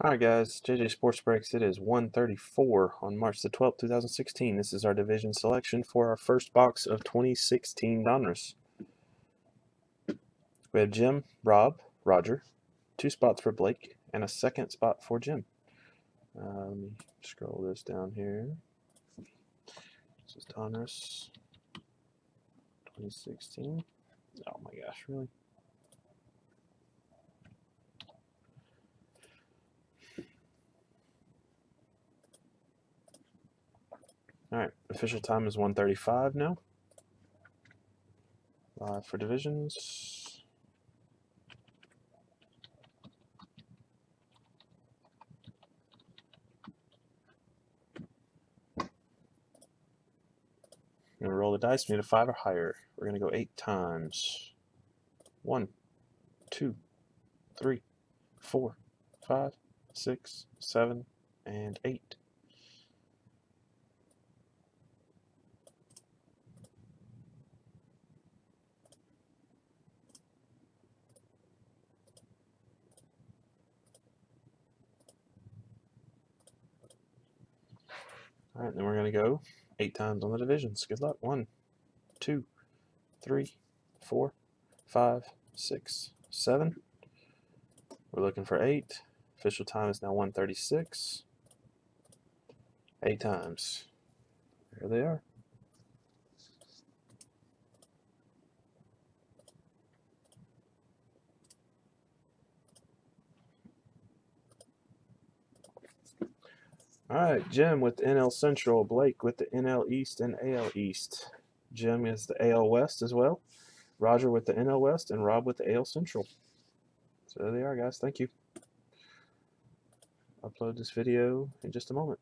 Alright guys, JJ Sports Breaks, it is 134 on March the 12th, 2016. This is our division selection for our first box of 2016 Donruss. We have Jim, Rob, Roger, two spots for Blake, and a second spot for Jim. Uh, let me scroll this down here. This is Donruss 2016. Oh my gosh, really? Alright, official time is 1.35 now. Live for divisions. I'm to roll the dice. We need a 5 or higher. We're to go 8 times. One, two, three, four, five, six, seven, and 8. All right, then we're going to go eight times on the divisions. Good luck. One, two, three, four, five, six, seven. We're looking for eight. Official time is now 136. Eight times. There they are. All right, Jim with NL Central, Blake with the NL East and AL East. Jim is the AL West as well. Roger with the NL West and Rob with the AL Central. So there they are, guys. Thank you. Upload this video in just a moment.